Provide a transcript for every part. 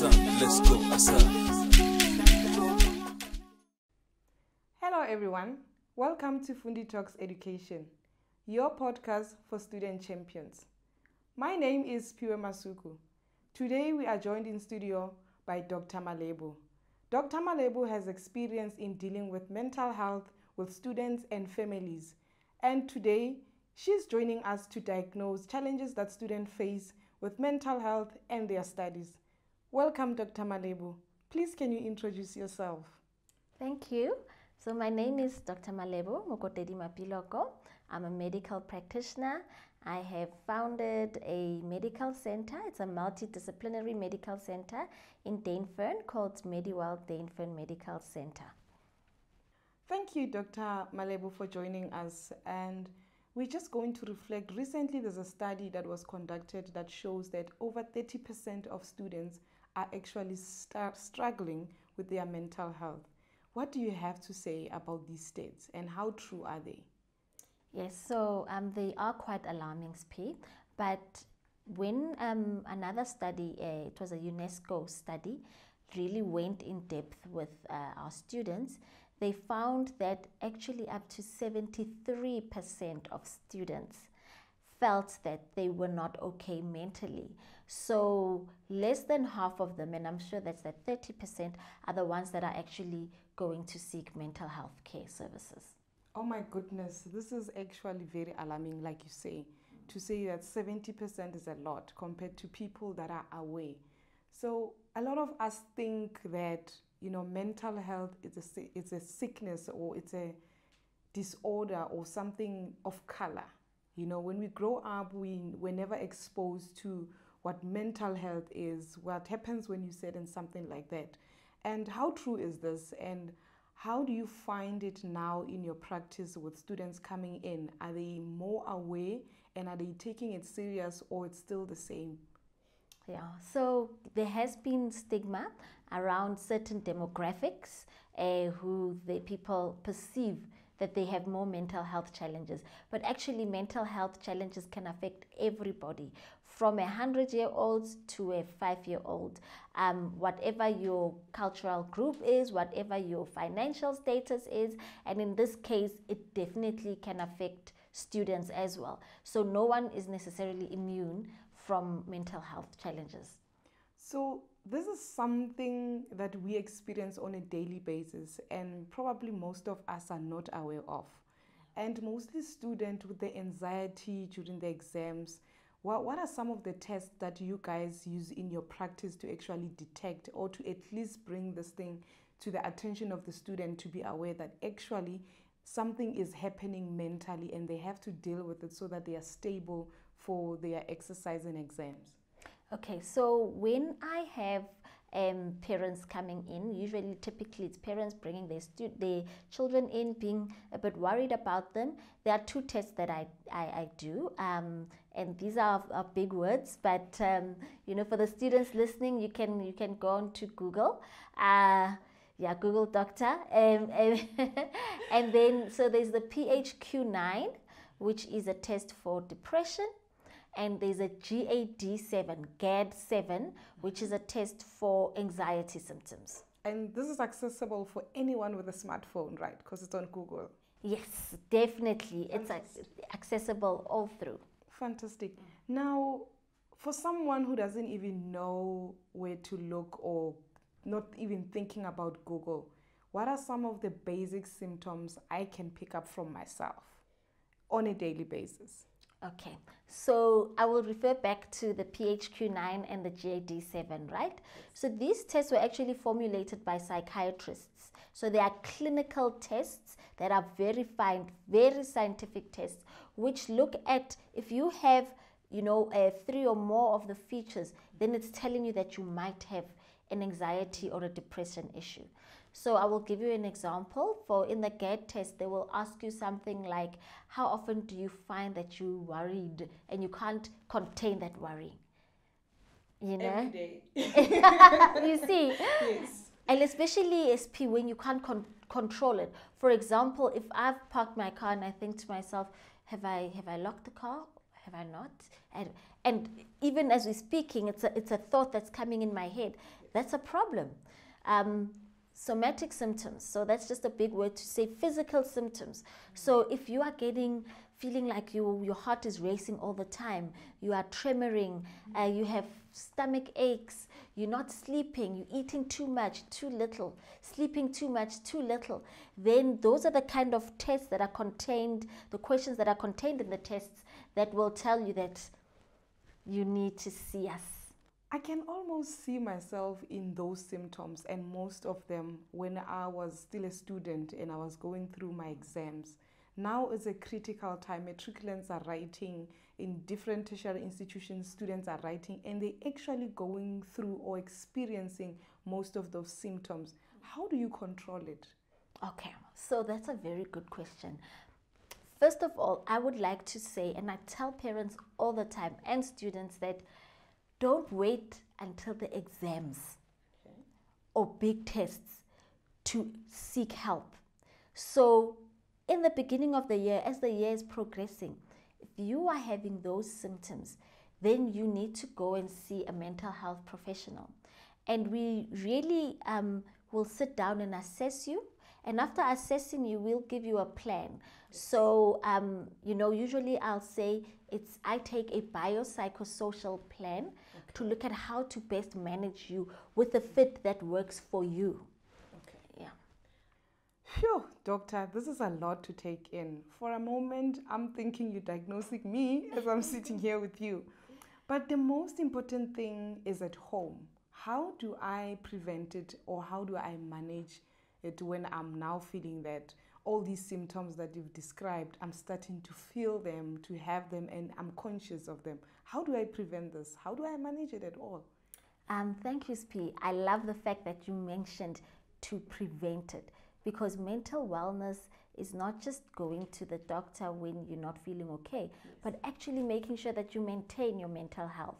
let's go. Hello, everyone. Welcome to Fundi Talks Education, your podcast for student champions. My name is Piwe Masuku. Today, we are joined in studio by Dr. Malebo. Dr. Malebo has experience in dealing with mental health with students and families. And today, she's joining us to diagnose challenges that students face with mental health and their studies. Welcome, Dr. Malebo. Please, can you introduce yourself? Thank you. So my name is Dr. Malebo Mokotedi Mapiloko. I'm a medical practitioner. I have founded a medical center. It's a multidisciplinary medical center in Dainfern called MediWell Dainfern Medical Center. Thank you, Dr. Malebo, for joining us. And we're just going to reflect. Recently, there's a study that was conducted that shows that over 30% of students are actually struggling with their mental health. What do you have to say about these states and how true are they? Yes, so um, they are quite alarming, SP. But when um, another study, uh, it was a UNESCO study, really went in depth with uh, our students, they found that actually up to 73% of students felt that they were not okay mentally. So less than half of them, and I'm sure that's that 30%, are the ones that are actually going to seek mental health care services. Oh my goodness, this is actually very alarming, like you say. To say that 70% is a lot compared to people that are away. So a lot of us think that you know mental health is a it's a sickness or it's a disorder or something of color. You know, when we grow up, we we're never exposed to what mental health is, what happens when you said in something like that. And how true is this? And how do you find it now in your practice with students coming in? Are they more aware and are they taking it serious or it's still the same? Yeah, so there has been stigma around certain demographics uh, who the people perceive that they have more mental health challenges. But actually, mental health challenges can affect everybody from a 100 year old to a five year old. Um, whatever your cultural group is, whatever your financial status is, and in this case, it definitely can affect students as well. So, no one is necessarily immune from mental health challenges. So, this is something that we experience on a daily basis, and probably most of us are not aware of. And mostly students with the anxiety during the exams. What, what are some of the tests that you guys use in your practice to actually detect or to at least bring this thing to the attention of the student to be aware that actually something is happening mentally and they have to deal with it so that they are stable for their exercise and exams? Okay, so when I have um, parents coming in, usually typically it's parents bringing their, stu- their children in, being a bit worried about them. There are two tests that I, I, I do, um, and these are, are, big words, but um, you know, for the students listening, you can you can go on to Google. Uh, yeah, Google Doctor, um, and, and then so there's the PHQ9, which is a test for depression and there's a GAD7, GAD7, which is a test for anxiety symptoms. And this is accessible for anyone with a smartphone, right? Because it's on Google. Yes, definitely. Fantastic. It's accessible all through. Fantastic. Now, for someone who doesn't even know where to look or not even thinking about Google, what are some of the basic symptoms I can pick up from myself on a daily basis? Okay, so I will refer back to the PHQ9 and the GAD7, right? So these tests were actually formulated by psychiatrists. So they are clinical tests that are verified, very scientific tests, which look at if you have, you know, uh, three or more of the features, then it's telling you that you might have an anxiety or a depression issue. So I will give you an example. For in the GAD test, they will ask you something like, how often do you find that you worried and you can't contain that worry? You know? Every day. you see? Yes. And especially SP when you can't con- control it. For example, if I've parked my car and I think to myself, have I have I locked the car? have I not? And, and even as we're speaking, it's a, it's a thought that's coming in my head. That's a problem. Um, somatic symptoms. So that's just a big word to say physical symptoms. So if you are getting feeling like you your heart is racing all the time, you are tremoring, uh, you have stomach aches, you're not sleeping, you're eating too much, too little, sleeping too much, too little, then those are the kind of tests that are contained, the questions that are contained in the tests that will tell you that you need to see us. I can almost see myself in those symptoms, and most of them when I was still a student and I was going through my exams. Now is a critical time. Matriculants are writing in different tertiary institutions, students are writing, and they're actually going through or experiencing most of those symptoms. How do you control it? Okay, so that's a very good question. First of all, I would like to say, and I tell parents all the time and students that don't wait until the exams okay. or big tests to seek help. So in the beginning of the year, as the year is progressing, if you are having those symptoms, then you need to go and see a mental health professional. And we really um, will sit down and assess you. And after assessing you, we'll give you a plan. So, um, you know, usually I'll say it's I take a biopsychosocial plan. To look at how to best manage you with a fit that works for you. Okay. Yeah. Phew, doctor, this is a lot to take in. For a moment, I'm thinking you're diagnosing me as I'm sitting here with you. But the most important thing is at home. How do I prevent it or how do I manage it when I'm now feeling that all these symptoms that you've described, I'm starting to feel them, to have them, and I'm conscious of them? How do I prevent this? How do I manage it at all? Um, thank you, Spi. I love the fact that you mentioned to prevent it because mental wellness is not just going to the doctor when you're not feeling okay, yes. but actually making sure that you maintain your mental health.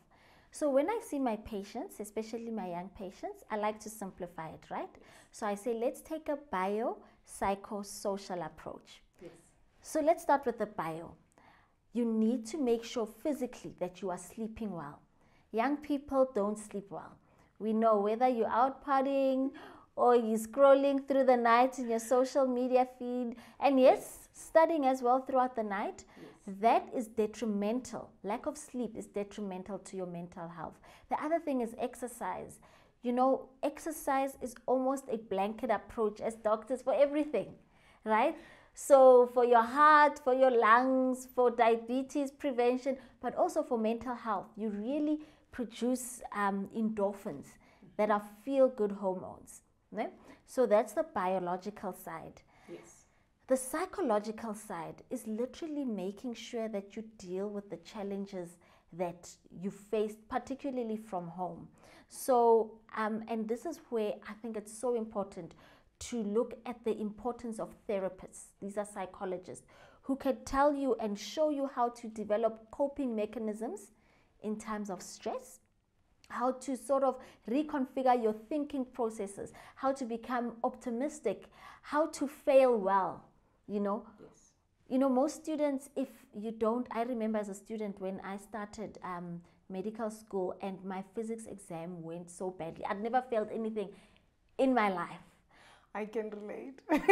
So when I see my patients, especially my young patients, I like to simplify it, right? So I say, let's take a bio psychosocial approach. Yes. So let's start with the bio. You need to make sure physically that you are sleeping well. Young people don't sleep well. We know whether you're out partying or you're scrolling through the night in your social media feed, and yes, studying as well throughout the night, yes. that is detrimental. Lack of sleep is detrimental to your mental health. The other thing is exercise. You know, exercise is almost a blanket approach as doctors for everything, right? So, for your heart, for your lungs, for diabetes prevention, but also for mental health, you really produce um, endorphins that are feel good hormones. No? So that's the biological side. Yes. The psychological side is literally making sure that you deal with the challenges that you face, particularly from home. So, um, and this is where I think it's so important to look at the importance of therapists. These are psychologists who can tell you and show you how to develop coping mechanisms in times of stress how to sort of reconfigure your thinking processes, how to become optimistic, how to fail well, you know. Yes. You know, most students, if you don't, I remember as a student when I started um, medical school and my physics exam went so badly. I'd never failed anything in my life. I can relate.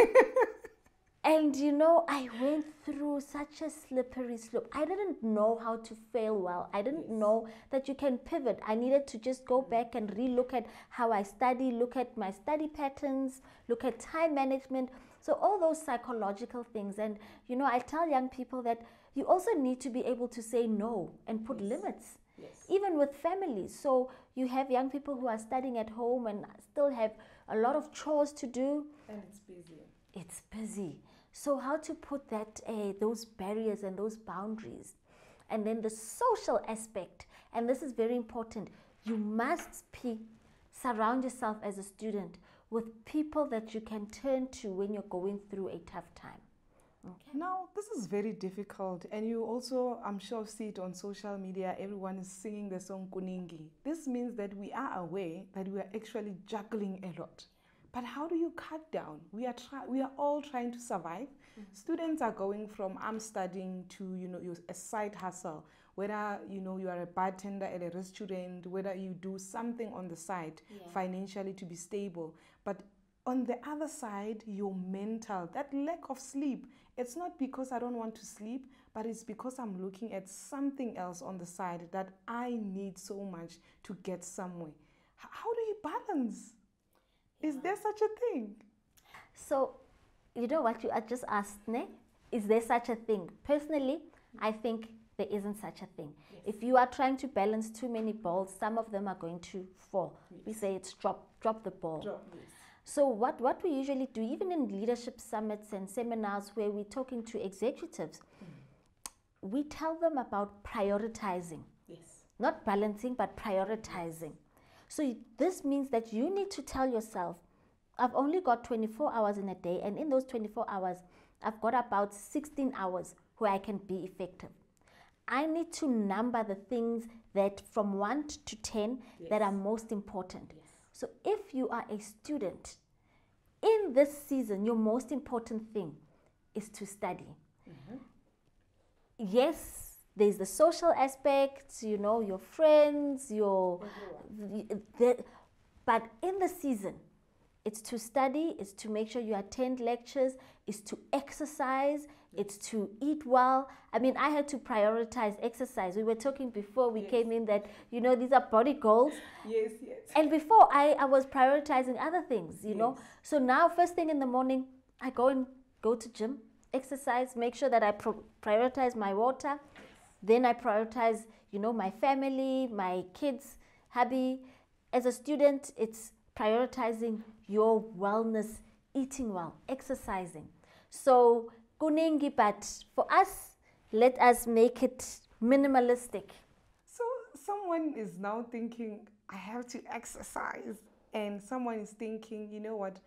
And you know, I went through such a slippery slope. I didn't know how to fail well. I didn't yes. know that you can pivot. I needed to just go mm. back and relook at how I study, look at my study patterns, look at time management. So, all those psychological things. And you know, I tell young people that you also need to be able to say no and put yes. limits. Yes. Even with families. So, you have young people who are studying at home and still have a lot of chores to do. And it's busy. It's busy so how to put that uh, those barriers and those boundaries, and then the social aspect, and this is very important. You must be, surround yourself as a student with people that you can turn to when you're going through a tough time. Okay. Now, this is very difficult, and you also, I'm sure, see it on social media. Everyone is singing the song Kuningi. This means that we are aware that we are actually juggling a lot. But how do you cut down? We are try- we are all trying to survive. Mm-hmm. Students are going from I'm studying to you know a side hustle whether you know you are a bartender at a restaurant, whether you do something on the side Yeah. financially to be stable. But on the other side, your mental, that lack of sleep, it's not because I don't want to sleep, but it's because I'm looking at something else on the side that I need so much to get somewhere. How do you balance? Is there such a thing? So, you know what you just asked, ne? Is there such a thing? Personally, I think there isn't such a thing. If you are trying to balance too many balls, some of them are going to fall. We say it's drop drop the ball. So what, what we usually do, even in leadership summits and seminars where we're talking to executives, we tell them about prioritizing. Yes. not balancing but prioritizing. So this means that you need to tell yourself i've only got 24 hours in a day and in those 24 hours i've got about 16 hours where i can be effective. I need to number the things that from 1 to 10 that are most important so if you are a student in this season your most important thing is to study. Mm-hmm. Yes, there's the social aspect, you know, your friends, your, the, the, but in the season, it's to study, it's to make sure you attend lectures, it's to exercise, it's to eat well. I mean, I had to prioritize exercise. We were talking before we came in that, you know, these are body goals. Yes, yes. And before I, I was prioritizing other things, you know. So now first thing in the morning, I go and go to gym, exercise, make sure that I pro- prioritize my water. Then I prioritize, you know, my family, my kids, hubby. As a student, it's prioritizing your wellness, eating well, exercising. So kuningi, but for us, let us make it minimalistic. So someone is now thinking, I have to exercise. And someone is thinking, you know what?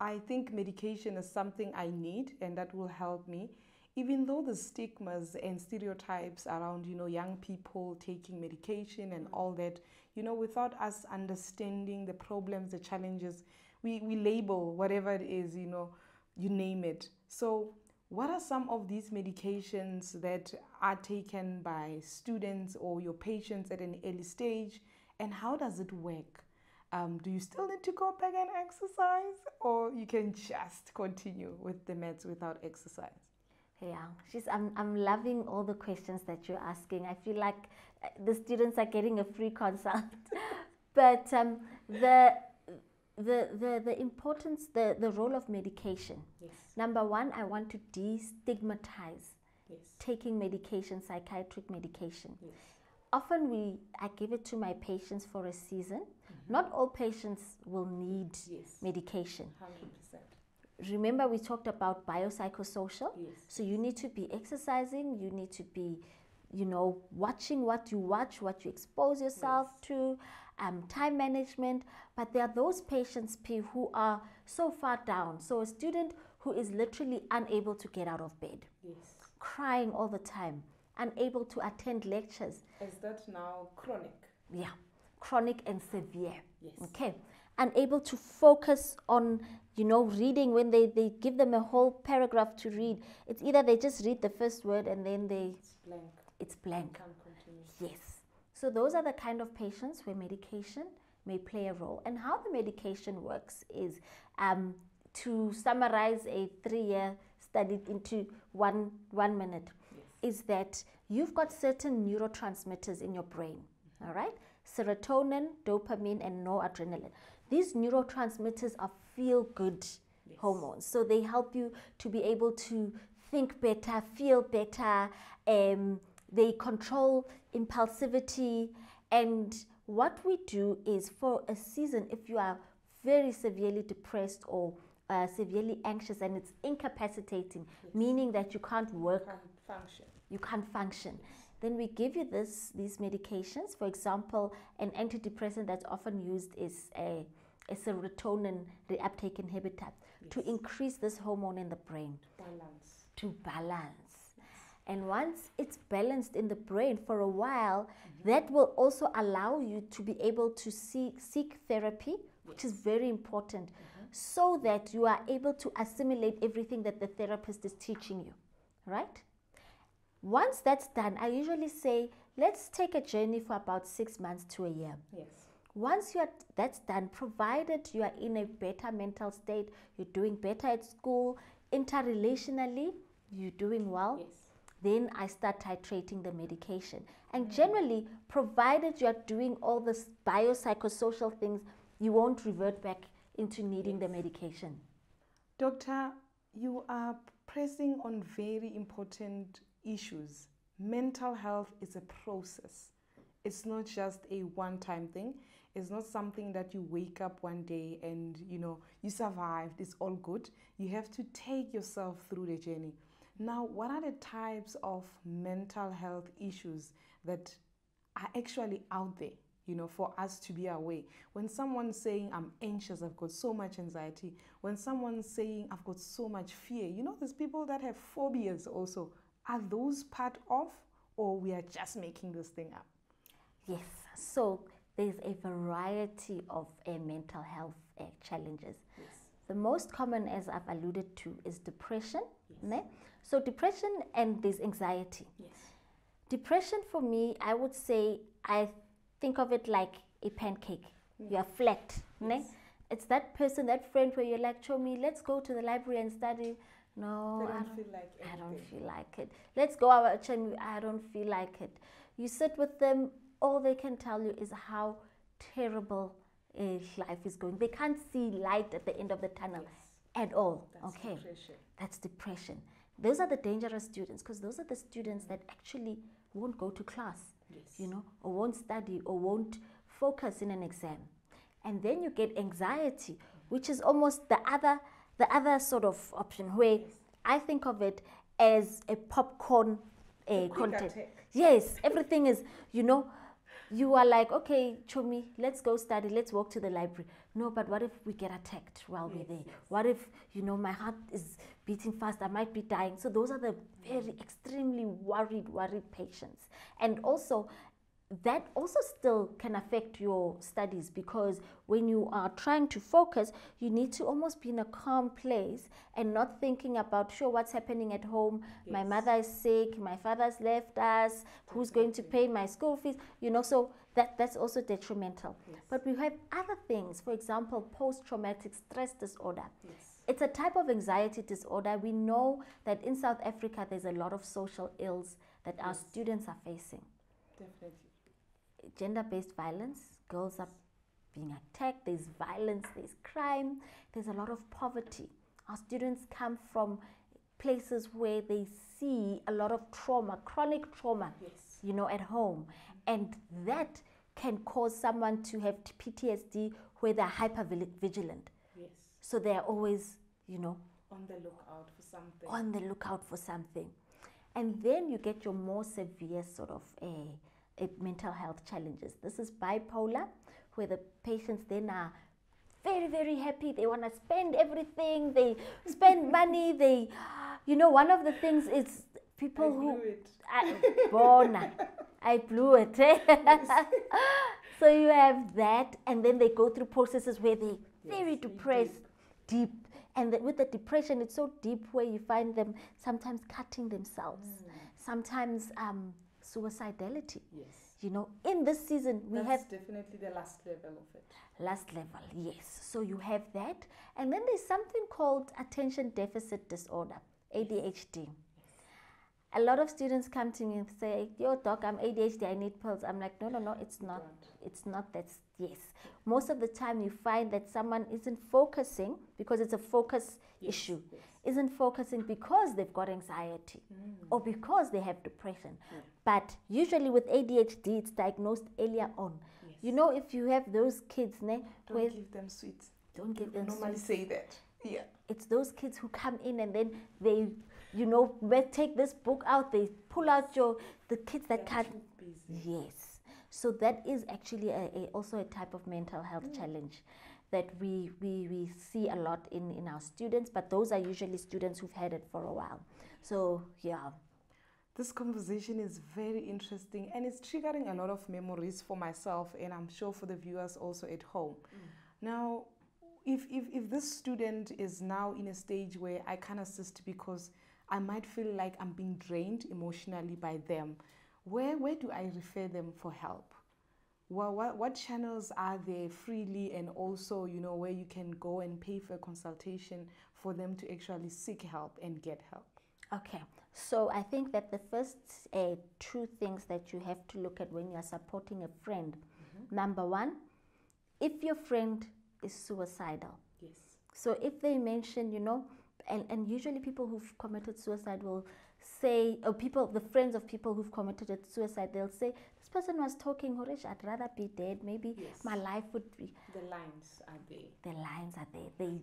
I think medication is something I need and that will help me. Even though the stigmas and stereotypes around, you know, young people taking medication and all that, you know, without us understanding the problems, the challenges, we, we label whatever it is, you know, you name it. So what are some of these medications that are taken by students or your patients at an early stage, and how does it work? Um, do you still need to go back and exercise, or you can just continue with the meds without exercise? Yeah, she's. I'm. I'm loving all the questions that you're asking. I feel like uh, the students are getting a free consult. but um, the the the the importance, the the role of medication. Yes, Number one, I want to destigmatize yes, taking medication, psychiatric medication. yes. Often we, I give it to my patients for a season. Mm-hmm. Not all patients will need Yes, medication. hundred percent. Remember, we talked about biopsychosocial. Yes, So you need to be exercising, you need to be, you know, watching what you watch, what you expose yourself to, um, time management. But there are those patients, P, who are so far down. So a student who is literally unable to get out of bed, yes. crying all the time, unable to attend lectures. Is that now chronic? Yeah, chronic and severe. Yes. Okay. Unable to focus on, you know, reading when they, they give them a whole paragraph to read. It's either they just read the first word and then they It's blank. it's blank. Yes. So those are the kind of patients where medication may play a role. And how the medication works is um, to summarize a three-year study into one one minute is that you've got certain neurotransmitters in your brain, all right? Serotonin, dopamine, and noradrenaline. These neurotransmitters are feel good hormones. So they help you to be able to think better, feel better. Um, they control impulsivity. And what we do is for a season, if you are very severely depressed or uh, severely anxious and it's incapacitating, meaning that you can't work Can't function. you can't function. Then we give you this these medications. For example, an antidepressant that's often used is a, a serotonin reuptake inhibitor to increase this hormone in the brain Balance. to balance. And once it's balanced in the brain for a while, that will also allow you to be able to seek, seek therapy, which is very important, mm-hmm. so that you are able to assimilate everything that the therapist is teaching you. Right? Once that's done, I usually say, let's take a journey for about six months to a year. Yes. Once you are that's done, provided you are in a better mental state, you're doing better at school, interrelationally, you're doing well. Yes. Then I start titrating the medication. And generally, provided you are doing all the biopsychosocial things, you won't revert back into needing the medication. Doctor, you are pressing on very important issues. Mental health is a process. It's not just a one-time thing. It's not something that you wake up one day and you know you survived. It's all good. You have to take yourself through the journey. Now, what are the types of mental health issues that are actually out there? you know, for us to be aware. When someone's saying, I'm anxious, I've got so much anxiety, when someone's saying, I've got so much fear, you know, there's people that have phobias also. Are those part of, or we are just making this thing up? Yes, so there's a variety of uh, mental health uh, challenges. The most common, as I've alluded to, is depression. Ne? So, depression and this anxiety. Yes. Depression for me, I would say, I think of it like a pancake. You are flat. ne? It's that person, that friend where you're like, show me, let's go to the library and study. No, I don't don't feel like I don't feel like it. Let's go out and I don't feel like it. You sit with them, all they can tell you is how terrible uh, life is going. They can't see light at the end of the tunnel at all. That's okay, depression. that's depression. Those are the dangerous students because those are the students that actually won't go to class, Yes. you know, or won't study or won't focus in an exam. And then you get anxiety, which is almost the other the other sort of option where I think of it as a popcorn uh, content. Yes, everything is, you know, you are like, okay, Chomi, let's go study, let's walk to the library. No, but what if we get attacked while we're there? What if, you know, my heart is beating fast, I might be dying? So those are the very extremely worried, worried patients. And also, that also still can affect your studies because when you are trying to focus, you need to almost be in a calm place and not thinking about, sure, what's happening at home. My mother is sick, my father's left us, who's going to pay my school fees, you know, so that, that's also detrimental. But we have other things, for example, post traumatic stress disorder. Yes. It's a type of anxiety disorder. We know that in South Africa, there's a lot of social ills that our students are facing Definitely. Gender based violence, girls are being attacked, there's violence, there's crime, there's a lot of poverty. Our students come from places where they see a lot of trauma, chronic trauma, Yes. you know, at home. And that can cause someone to have PTSD where they're hyper vigilant. Yes. So they're always, you know, On the lookout for something. on the lookout for something. And then you get your more severe sort of a, mental health challenges. This is bipolar, where the patients then are very, very happy. They want to spend everything. They spend money. They, you know, one of the things is people I who. blew it. I, Bona, I blew it. so you have that, and then they go through processes where they very Yes, they depressed, deep, and the, with the depression, it's so deep where you find them sometimes cutting themselves, Mm. sometimes um, suicidality. Yes. You know, in this season we That's have definitely the last level of it. last level, yes. So you have that, and then there's something called attention deficit disorder, ADHD. A lot of students come to me and say, "Yo, doc, I'm ADHD. I need pills." I'm like, "No, no, no. It's not. It's not. that. yes." Most of the time, you find that someone isn't focusing because it's a focus Yes, issue. yes. Isn't focusing because they've got anxiety or because they have depression. But usually with ADHD, it's diagnosed earlier on. You know, if you have those kids, ne, Don't where give them sweets. don't give them Normally sweets. say that. Yeah. It's those kids who come in and then they, you know, take this book out. They pull out your the kids that They're can't. too busy. Yes. So that is actually a, a, also a type of mental health Mm. challenge that we, we, we see a lot in, in our students, but those are usually students who've had it for a while. So yeah. This conversation is very interesting and it's triggering a lot of memories for myself and I'm sure for the viewers also at home. Mm. Now, if, if, if this student is now in a stage where I can assist because I might feel like I'm being drained emotionally by them, where, where do I refer them for help? Well, what, what channels are there freely and also, you know, where you can go and pay for a consultation for them to actually seek help and get help? Okay, so I think that the first uh, two things that you have to look at when you are supporting a friend mm-hmm. number one, if your friend is suicidal. Yes. So if they mention, you know, and, and usually people who've committed suicide will say, or people, the friends of people who've committed suicide, they'll say, this person was talking, Horish, I'd rather be dead. Maybe yes. my life would be. The lines are there. The lines are there. They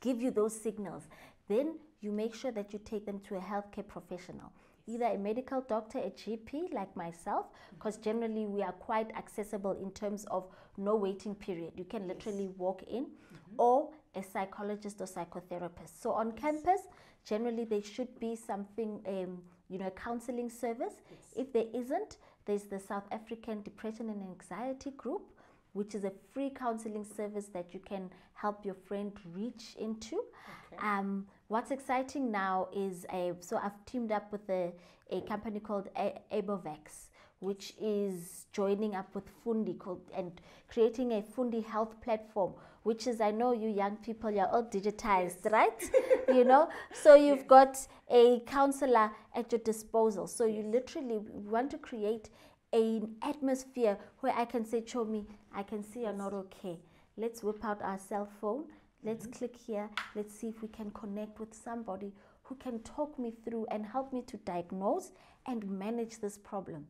give you those signals. Then you make sure that you take them to a healthcare professional either a medical doctor, a GP like myself, because generally we are quite accessible in terms of no waiting period. You can literally walk in, mm-hmm. or a psychologist or psychotherapist. So on campus, generally there should be something, um, you know, a counseling service. Yes. If there isn't, there's the South African Depression and Anxiety Group, which is a free counseling service that you can help your friend reach into. Okay. Um, what's exciting now is a, so I've teamed up with a, a company called a- Abovex, which is joining up with Fundi called, and creating a Fundi health platform, which is, I know you young people, you're all digitized, yes. right? you know, so you've yes. got a counselor at your disposal. So you literally want to create an atmosphere where I can say, Chomi, I can see you're not okay. Let's whip out our cell phone. Let's mm-hmm. click here. Let's see if we can connect with somebody who can talk me through and help me to diagnose and manage this problem.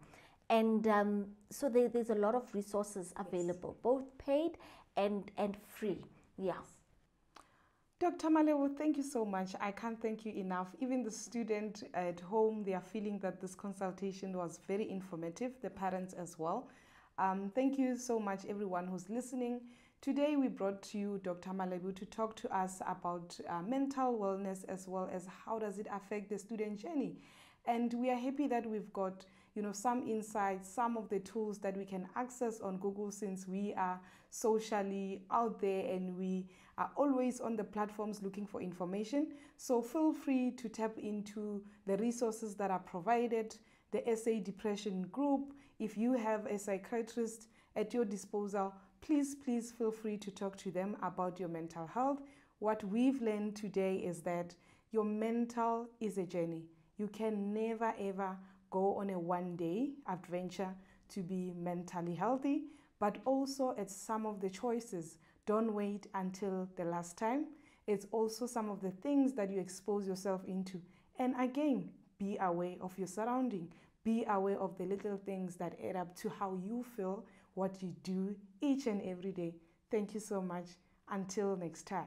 And um, so there, there's a lot of resources available, yes. both paid and, and free. Yeah. Dr. Malebo, thank you so much. I can't thank you enough. Even the student at home, they are feeling that this consultation was very informative, the parents as well. Um, thank you so much, everyone who's listening. Today, we brought to you Dr. Malebo to talk to us about uh, mental wellness as well as how does it affect the student journey. And we are happy that we've got you know some insights some of the tools that we can access on google since we are socially out there and we are always on the platforms looking for information. So feel free to tap into the resources that are provided, the SA Depression Group. If you have a psychiatrist at your disposal, please, please feel free to talk to them about your mental health. What we've learned today is that your mental is a journey. You can never ever go on a one day adventure to be mentally healthy, but also it's some of the choices don't wait until the last time. It's also some of the things that you expose yourself into. And again, be aware of your surrounding. Be aware of the little things that add up to how you feel, what you do each and every day. Thank you so much. Until next time.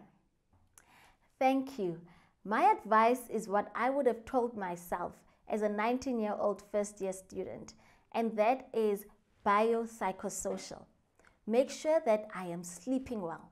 Thank you. My advice is what I would have told myself as a 19 year old first year student, and that is biopsychosocial. Make sure that I am sleeping well.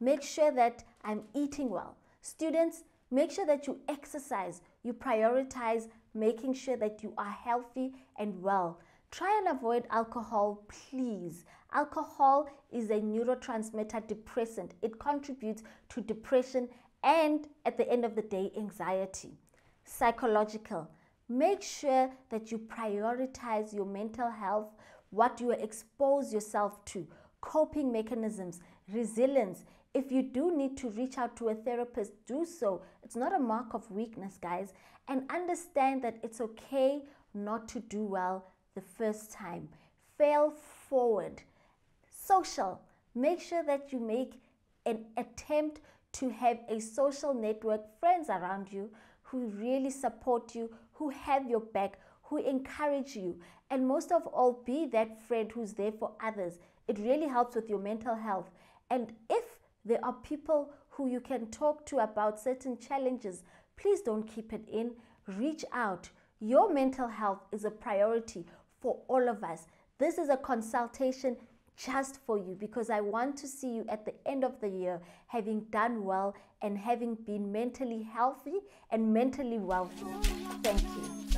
Make sure that I'm eating well. Students, make sure that you exercise. You prioritize making sure that you are healthy and well. Try and avoid alcohol, please. Alcohol is a neurotransmitter depressant. It contributes to depression and, at the end of the day, anxiety. Psychological. Make sure that you prioritize your mental health, what you expose yourself to coping mechanisms, resilience. If you do need to reach out to a therapist, do so. It's not a mark of weakness, guys. And understand that it's okay not to do well the first time. Fail forward. Social. Make sure that you make an attempt to have a social network, friends around you who really support you, who have your back, who encourage you. And most of all, be that friend who's there for others. It really helps with your mental health. And if there are people who you can talk to about certain challenges, please don't keep it in. Reach out. Your mental health is a priority for all of us. This is a consultation just for you because I want to see you at the end of the year having done well and having been mentally healthy and mentally wealthy. Thank you.